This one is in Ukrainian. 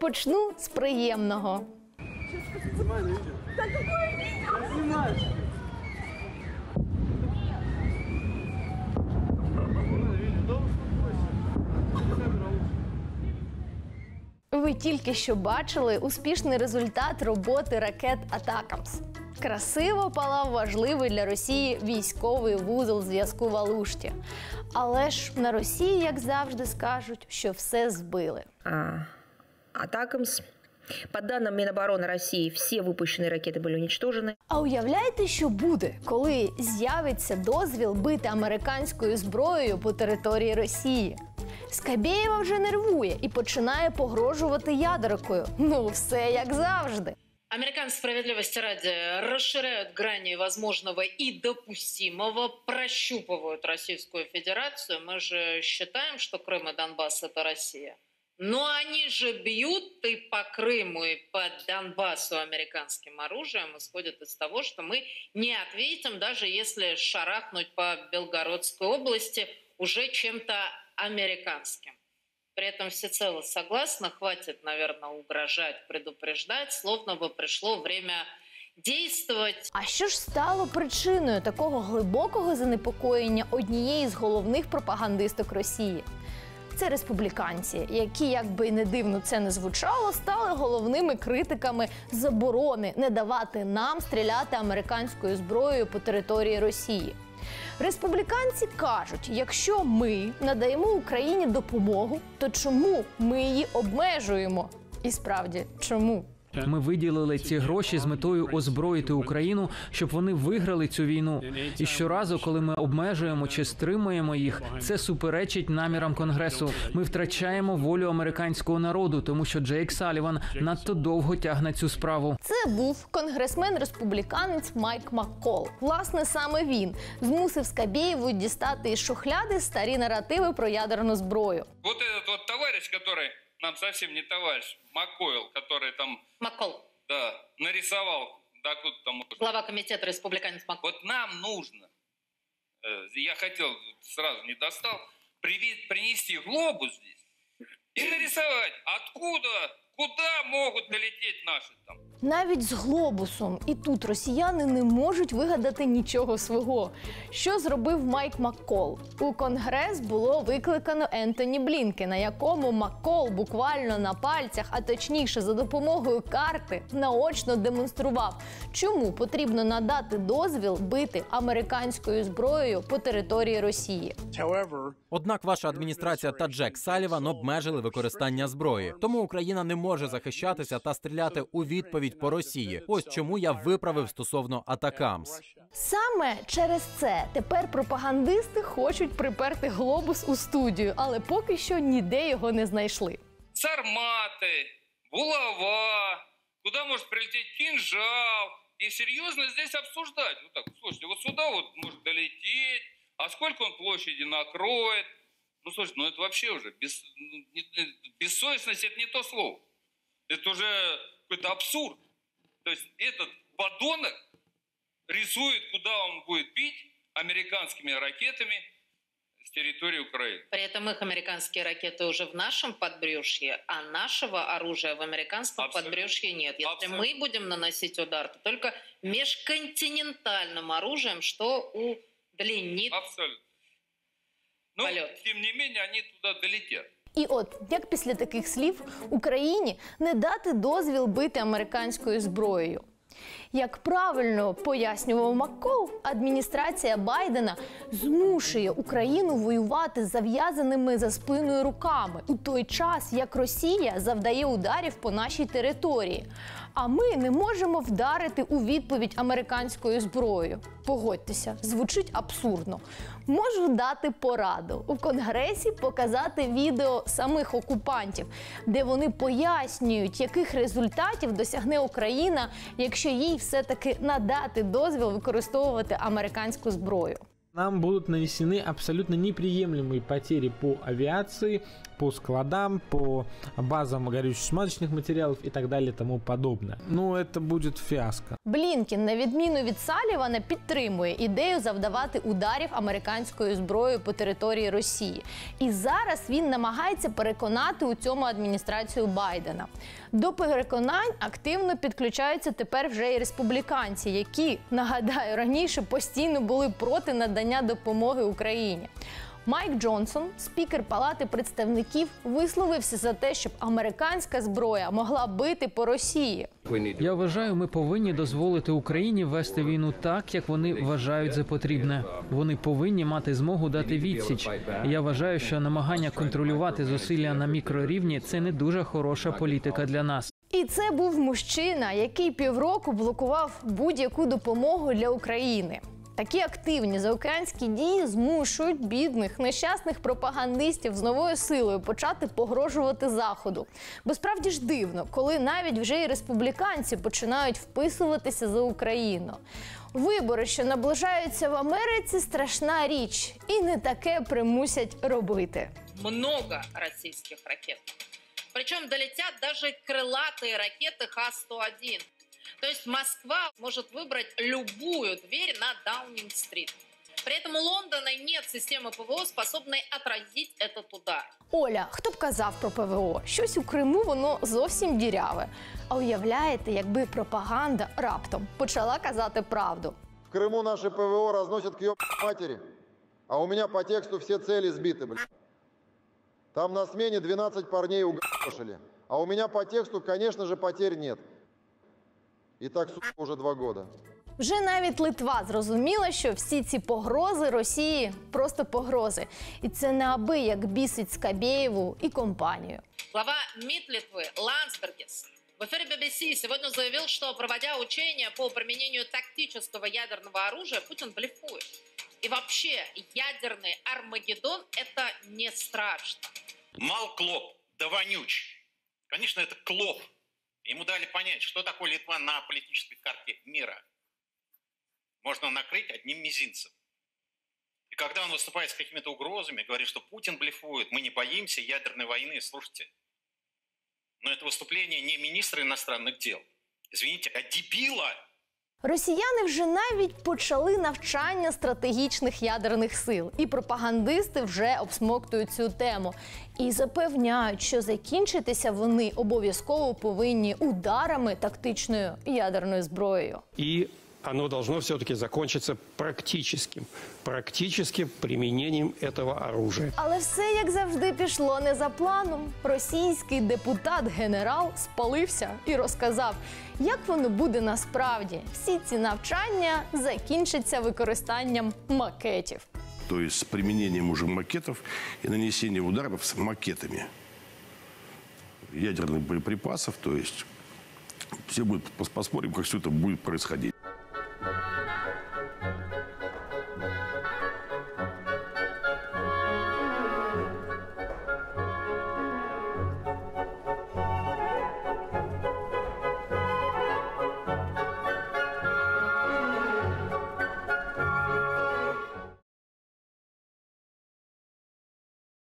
Почну з приємного. Ви тільки що бачили успішний результат роботи ракет Атакамс. Красиво палав важливий для Росії військовий вузол зв'язку в Алушті. Але ж на Росії, як завжди, скажуть, що все збили. а, атакамс. По данным Минобороны России, все выпущенные ракеты были уничтожены. А уявляєте, що буде, коли з'явиться дозвіл бити американською зброєю по території Росії? Скабєєва вже нервує і починає погрожувати ядеркою. Ну, все як завжди. Американцы справедливости ради расширяют грани возможного и допустимого, прощупывают Российскую Федерацию. Мы же считаем, что Крым и Донбасс – это Россия. Но они же бьют и по Крыму, и по Донбассу американским оружием, исходят из того, что мы не ответим, даже если шарахнуть по Белгородской области уже чем-то американским. При этом всецело согласна, хватит, наверное, угрожать, предупреждать, словно бы пришло время действовать. А що ж стало причиною такого глибокого занепокоєння однієї з головних пропагандисток Росії? Це республіканці, які, як би не дивно це не звучало, стали головними критиками заборони не давати нам стріляти американською зброєю по території Росії. Республіканці кажуть: якщо ми надаємо Україні допомогу, то чому ми її обмежуємо? І справді, чому? Ми виділили ці гроші з метою озброїти Україну, щоб вони виграли цю війну. І щоразу, коли ми обмежуємо чи стримуємо їх, це суперечить намірам конгресу. Ми втрачаємо волю американського народу, тому що Джейк Саліван надто довго тягне цю справу. Це був конгресмен-республіканець Майк Маккол. Власне, саме він змусив Скабєєву дістати із шухляди старі наративи про ядерну зброю. Вот этот вот товарищ, который нам совсем не товарищ, Маккойл, который там, Маккол, да, нарисовал, да, куда там глава комитета республиканец Маккол. Вот нам нужно, э, я хотел, сразу не достал, приви- принести глобус здесь и нарисовать, откуда, куда могут долететь наши там. Навіть з глобусом, і тут росіяни не можуть вигадати нічого свого. Що зробив Майк Маккол? У конгрес було викликано Ентоні Блінкена, якому Маккол буквально на пальцях, а точніше за допомогою карти, наочно демонстрував, чому потрібно надати дозвіл бити американською зброєю по території Росії. Однак ваша адміністрація та Джек Саліван обмежили використання зброї, тому Україна не може захищатися та стріляти у відповідь по Росії. Ось чому я виправив стосовно Атакамс. Саме через це тепер пропагандисти хочуть приперти глобус у студію, але поки що ніде його не знайшли. Сарматы, булава, куда может прилететь кинжал. И серьезно здесь обсуждать. Вот так, слушайте, вот сюда вот может долететь, а сколько он площади накроет. Ну, слушайте, ну это вообще уже бес, ну, не- не- бессовестность это не то слово. Это уже какой-то абсурд. То есть этот подонок рисует, куда он будет бить американскими ракетами с территории Украины. При этом их американские ракеты уже в нашем подбрюшье, а нашего оружия в американском Абсолютно. подбрюшье нет. Если Абсолютно. мы будем наносить удар, то только межконтинентальным оружием, что удлинит Абсолютно. Но, Полет. тем не менее, они туда долетят. І от як після таких слів Україні не дати дозвіл бити американською зброєю. Як правильно пояснював Маккол, адміністрація Байдена змушує Україну воювати з зав'язаними за спиною руками у той час, як Росія завдає ударів по нашій території. А ми не можемо вдарити у відповідь американською зброєю. Погодьтеся, звучить абсурдно. Можу дати пораду у конгресі показати відео самих окупантів, де вони пояснюють, яких результатів досягне Україна, якщо їй все-таки надати дозвіл використовувати американську зброю. Нам будут нанесены абсолютно неприемлемые потери по авиации по складам, по базам горюче-смазочных материалов и так далее и тому подобное. Ну, это будет фиаско. Блінкін, на відміну від Салівана, підтримує ідею завдавати ударів американською зброєю по території Росії. І зараз він намагається переконати у цьому адміністрацію Байдена. До переконань активно підключаються тепер вже і республіканці, які нагадаю раніше постійно були проти надання допомоги Україні. Майк Джонсон, спікер Палати представників, висловився за те, щоб американська зброя могла бити по Росії. Я вважаю, ми повинні дозволити Україні вести війну так, як вони вважають за потрібне. Вони повинні мати змогу дати відсіч. Я вважаю, що намагання контролювати зусилля на мікрорівні це не дуже хороша політика для нас. І це був мужчина, який півроку блокував будь-яку допомогу для України. Такі активні заокеанські дії змушують бідних нещасних пропагандистів з новою силою почати погрожувати заходу. Бо справді ж дивно, коли навіть вже і республіканці починають вписуватися за Україну. Вибори, що наближаються в Америці, страшна річ, і не таке примусять робити. Много российских ракет. Причем долетят даже крылатые ракеты Х-101. То есть Москва может выбрать любую дверь на Даунинг-стрит. При этом у Лондона нет системы ПВО, способной отразить этот удар. Оля, хто б казав про ПВО? Щось у Криму воно зовсім діряве. А уявляєте, якби пропаганда раптом почала казати правду. В Крыму наши ПВО разносят к ёбаной матери, а у меня по тексту все цели сбиты, блядь. Там на смене 12 парней угашили, а у меня по тексту, конечно же, потерь нет. И так, сука, уже два года. Вже навіть Литва зрозуміла, що всі ці погрози Росії просто погрози. І це неабияк бісить Скабєєву і компанію. Глава МИД Литвы Ландсбергес в эфире BBC сегодня заявил, что проводя учения по применению тактического ядерного оружия, Путин блефует. И вообще, ядерный Армагеддон – это не страшно. Мал клоп, да вонюч. Конечно, это клоп. Ему дали понять, что такое Литва на политической карте мира. Можно накрыть одним мизинцем. И когда он выступает с какими-то угрозами, говорит, что Путин блефует, мы не боимся ядерной войны, слушайте. Но это выступление не министра иностранных дел, извините, а дебила, Росіяни вже навіть почали навчання стратегічних ядерних сил, і пропагандисти вже обсмоктують цю тему і запевняють, що закінчитися вони обов'язково повинні ударами тактичною ядерною зброєю. И оно должно все-таки закончиться практическим, практическим применением этого оружия. Але все як завжди пішло не за планом. Російський депутат-генерал спалився і розказав, як воно буде насправді. Всі ці навчання закінчаться використанням макетів. то есть с применением уже макетов и нанесением ударов с макетами ядерных боеприпасов, то есть все будет пос- поспорим, как все это будет происходить.